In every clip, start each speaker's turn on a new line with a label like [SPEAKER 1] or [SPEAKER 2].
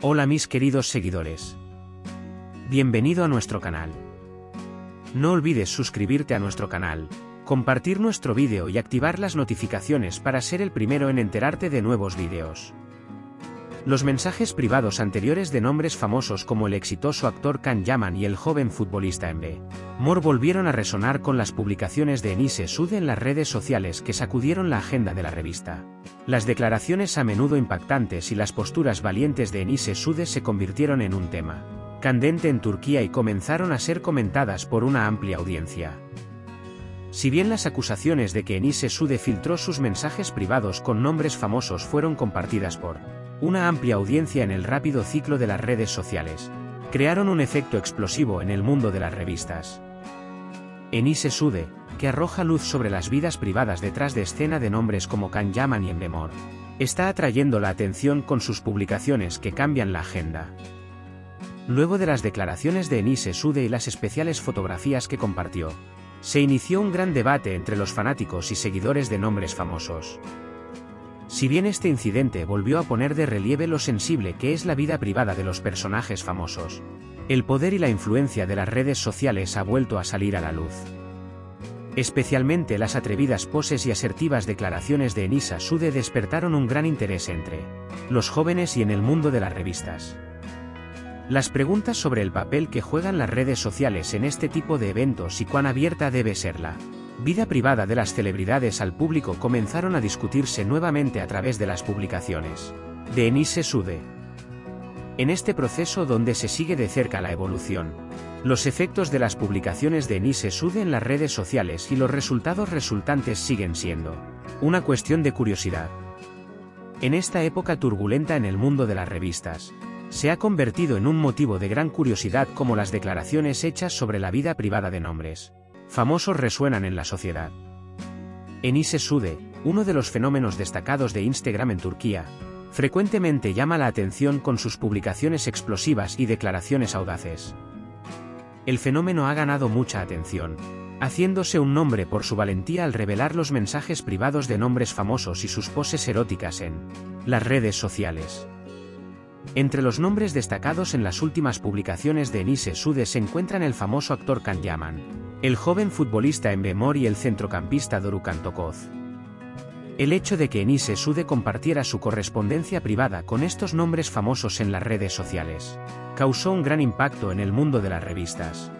[SPEAKER 1] Hola mis queridos seguidores. Bienvenido a nuestro canal. No olvides suscribirte a nuestro canal, compartir nuestro vídeo y activar las notificaciones para ser el primero en enterarte de nuevos vídeos. Los mensajes privados anteriores de nombres famosos como el exitoso actor Kan Yaman y el joven futbolista Mbe Mor volvieron a resonar con las publicaciones de Enise Sude en las redes sociales que sacudieron la agenda de la revista. Las declaraciones a menudo impactantes y las posturas valientes de Enise Sude se convirtieron en un tema candente en Turquía y comenzaron a ser comentadas por una amplia audiencia. Si bien las acusaciones de que Enise Sude filtró sus mensajes privados con nombres famosos fueron compartidas por una amplia audiencia en el rápido ciclo de las redes sociales, crearon un efecto explosivo en el mundo de las revistas. Enise Sude, que arroja luz sobre las vidas privadas detrás de escena de nombres como Kan Yaman y Embemor, está atrayendo la atención con sus publicaciones que cambian la agenda. Luego de las declaraciones de Enise Sude y las especiales fotografías que compartió, se inició un gran debate entre los fanáticos y seguidores de nombres famosos. Si bien este incidente volvió a poner de relieve lo sensible que es la vida privada de los personajes famosos, el poder y la influencia de las redes sociales ha vuelto a salir a la luz. Especialmente las atrevidas poses y asertivas declaraciones de Enisa Sude despertaron un gran interés entre los jóvenes y en el mundo de las revistas. Las preguntas sobre el papel que juegan las redes sociales en este tipo de eventos y cuán abierta debe serla vida privada de las celebridades al público comenzaron a discutirse nuevamente a través de las publicaciones de Sude. En este proceso donde se sigue de cerca la evolución, los efectos de las publicaciones de Enise Sude en las redes sociales y los resultados resultantes siguen siendo una cuestión de curiosidad. En esta época turbulenta en el mundo de las revistas, se ha convertido en un motivo de gran curiosidad como las declaraciones hechas sobre la vida privada de nombres famosos resuenan en la sociedad. Enise Sude, uno de los fenómenos destacados de Instagram en Turquía, frecuentemente llama la atención con sus publicaciones explosivas y declaraciones audaces. El fenómeno ha ganado mucha atención, haciéndose un nombre por su valentía al revelar los mensajes privados de nombres famosos y sus poses eróticas en las redes sociales. Entre los nombres destacados en las últimas publicaciones de Enise Sude se encuentran el famoso actor Kan Yaman, el joven futbolista en Bemor y el centrocampista Dorukan Tokoz. El hecho de que Enise Sude compartiera su correspondencia privada con estos nombres famosos en las redes sociales, causó un gran impacto en el mundo de las revistas.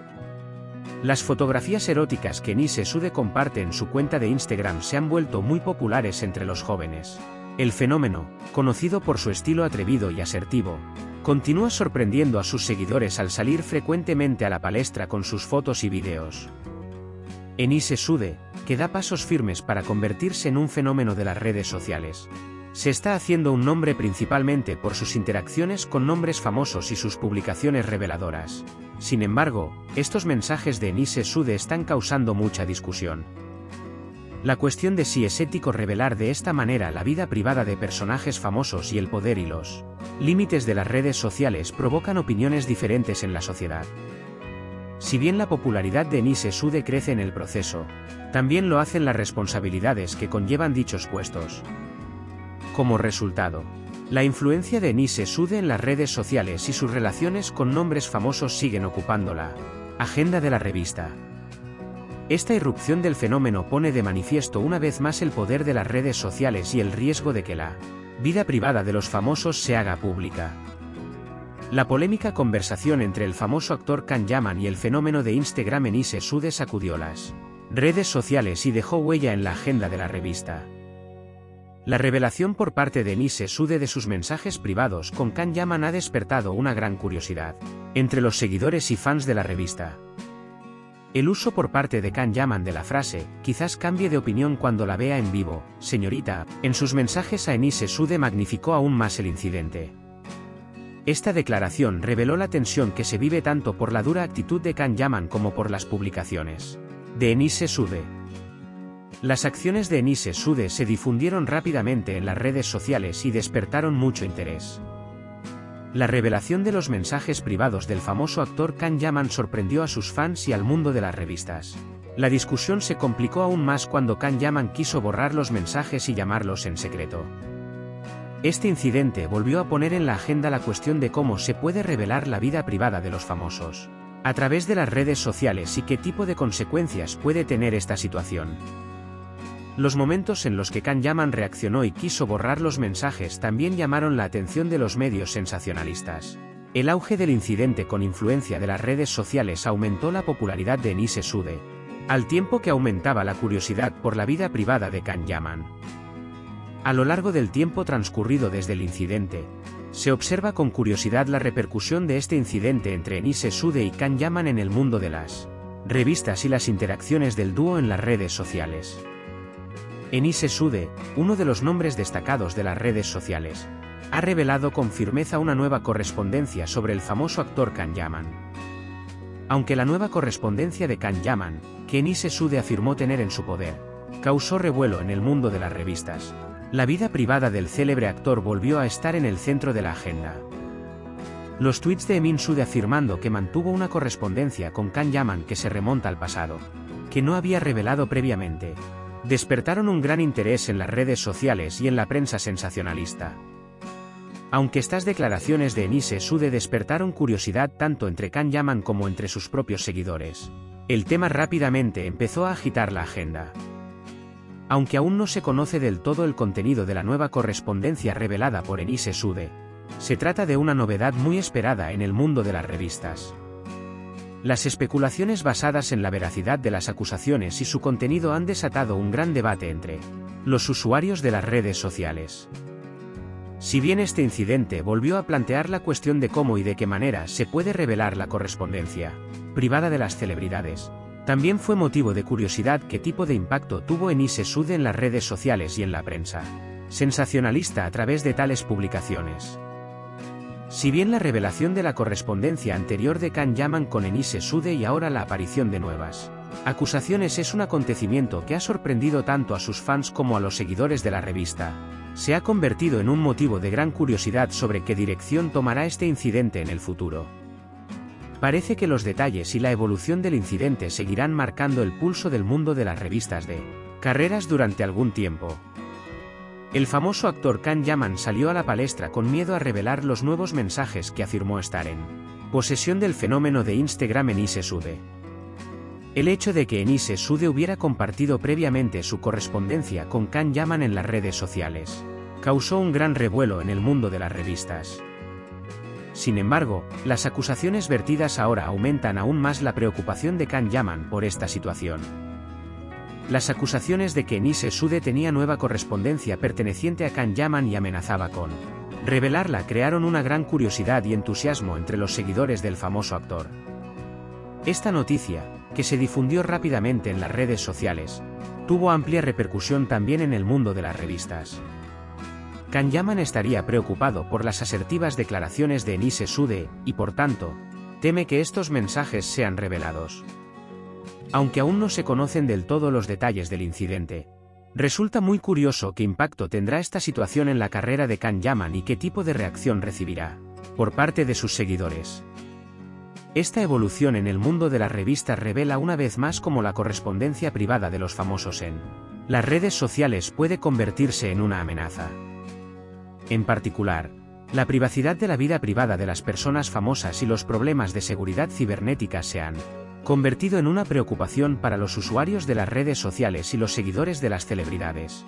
[SPEAKER 1] Las fotografías eróticas que Enise Sude comparte en su cuenta de Instagram se han vuelto muy populares entre los jóvenes. El fenómeno, conocido por su estilo atrevido y asertivo, Continúa sorprendiendo a sus seguidores al salir frecuentemente a la palestra con sus fotos y videos. Enise Sude, que da pasos firmes para convertirse en un fenómeno de las redes sociales. Se está haciendo un nombre principalmente por sus interacciones con nombres famosos y sus publicaciones reveladoras. Sin embargo, estos mensajes de Enise Sude están causando mucha discusión. La cuestión de si es ético revelar de esta manera la vida privada de personajes famosos y el poder y los límites de las redes sociales provocan opiniones diferentes en la sociedad. Si bien la popularidad de Nise Sude crece en el proceso, también lo hacen las responsabilidades que conllevan dichos puestos. Como resultado, la influencia de Nise Sude en las redes sociales y sus relaciones con nombres famosos siguen ocupando la agenda de la revista. Esta irrupción del fenómeno pone de manifiesto una vez más el poder de las redes sociales y el riesgo de que la vida privada de los famosos se haga pública. La polémica conversación entre el famoso actor Kan Yaman y el fenómeno de Instagram Enise Sude sacudió las redes sociales y dejó huella en la agenda de la revista. La revelación por parte de Enise Sude de sus mensajes privados con Kan Yaman ha despertado una gran curiosidad entre los seguidores y fans de la revista. El uso por parte de Kan Yaman de la frase, quizás cambie de opinión cuando la vea en vivo, señorita, en sus mensajes a Enise Sude magnificó aún más el incidente. Esta declaración reveló la tensión que se vive tanto por la dura actitud de Kan Yaman como por las publicaciones de Enise Sude. Las acciones de Enise Sude se difundieron rápidamente en las redes sociales y despertaron mucho interés. La revelación de los mensajes privados del famoso actor Kan Yaman sorprendió a sus fans y al mundo de las revistas. La discusión se complicó aún más cuando Kan Yaman quiso borrar los mensajes y llamarlos en secreto. Este incidente volvió a poner en la agenda la cuestión de cómo se puede revelar la vida privada de los famosos a través de las redes sociales y qué tipo de consecuencias puede tener esta situación. Los momentos en los que Kan Yaman reaccionó y quiso borrar los mensajes también llamaron la atención de los medios sensacionalistas. El auge del incidente con influencia de las redes sociales aumentó la popularidad de Nise Sude, al tiempo que aumentaba la curiosidad por la vida privada de Kan Yaman. A lo largo del tiempo transcurrido desde el incidente, se observa con curiosidad la repercusión de este incidente entre Enise Sude y Kan Yaman en el mundo de las revistas y las interacciones del dúo en las redes sociales. Enise Sude, uno de los nombres destacados de las redes sociales, ha revelado con firmeza una nueva correspondencia sobre el famoso actor Kan Yaman. Aunque la nueva correspondencia de Kan Yaman, que Enise Sude afirmó tener en su poder, causó revuelo en el mundo de las revistas, la vida privada del célebre actor volvió a estar en el centro de la agenda. Los tweets de Emin Sude afirmando que mantuvo una correspondencia con Kan Yaman que se remonta al pasado, que no había revelado previamente, despertaron un gran interés en las redes sociales y en la prensa sensacionalista. Aunque estas declaraciones de Enise Sude despertaron curiosidad tanto entre Kan Yaman como entre sus propios seguidores, el tema rápidamente empezó a agitar la agenda. Aunque aún no se conoce del todo el contenido de la nueva correspondencia revelada por Enise Sude, se trata de una novedad muy esperada en el mundo de las revistas. Las especulaciones basadas en la veracidad de las acusaciones y su contenido han desatado un gran debate entre los usuarios de las redes sociales. Si bien este incidente volvió a plantear la cuestión de cómo y de qué manera se puede revelar la correspondencia privada de las celebridades, también fue motivo de curiosidad qué tipo de impacto tuvo Enise Sude en las redes sociales y en la prensa. Sensacionalista a través de tales publicaciones. Si bien la revelación de la correspondencia anterior de Kan Yaman con Enise Sude y ahora la aparición de nuevas acusaciones es un acontecimiento que ha sorprendido tanto a sus fans como a los seguidores de la revista, se ha convertido en un motivo de gran curiosidad sobre qué dirección tomará este incidente en el futuro. Parece que los detalles y la evolución del incidente seguirán marcando el pulso del mundo de las revistas de carreras durante algún tiempo. El famoso actor Kan Yaman salió a la palestra con miedo a revelar los nuevos mensajes que afirmó estar en posesión del fenómeno de Instagram Enise Sude. El hecho de que Enise Sude hubiera compartido previamente su correspondencia con Kan Yaman en las redes sociales causó un gran revuelo en el mundo de las revistas. Sin embargo, las acusaciones vertidas ahora aumentan aún más la preocupación de Kan Yaman por esta situación. Las acusaciones de que Nise Sude tenía nueva correspondencia perteneciente a Kan Yaman y amenazaba con revelarla crearon una gran curiosidad y entusiasmo entre los seguidores del famoso actor. Esta noticia, que se difundió rápidamente en las redes sociales, tuvo amplia repercusión también en el mundo de las revistas. Kan Yaman estaría preocupado por las asertivas declaraciones de Enise Sude, y por tanto, teme que estos mensajes sean revelados. Aunque aún no se conocen del todo los detalles del incidente, resulta muy curioso qué impacto tendrá esta situación en la carrera de Kan Yaman y qué tipo de reacción recibirá, por parte de sus seguidores. Esta evolución en el mundo de las revistas revela una vez más cómo la correspondencia privada de los famosos en las redes sociales puede convertirse en una amenaza. En particular, la privacidad de la vida privada de las personas famosas y los problemas de seguridad cibernética se han convertido en una preocupación para los usuarios de las redes sociales y los seguidores de las celebridades.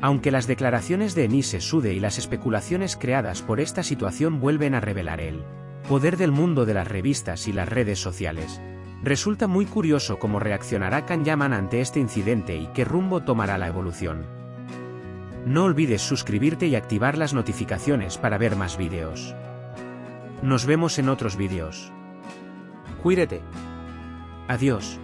[SPEAKER 1] Aunque las declaraciones de Enise Sude y las especulaciones creadas por esta situación vuelven a revelar el poder del mundo de las revistas y las redes sociales, resulta muy curioso cómo reaccionará Kan Yaman ante este incidente y qué rumbo tomará la evolución. No olvides suscribirte y activar las notificaciones para ver más vídeos. Nos vemos en otros vídeos. Cuídate. Adiós.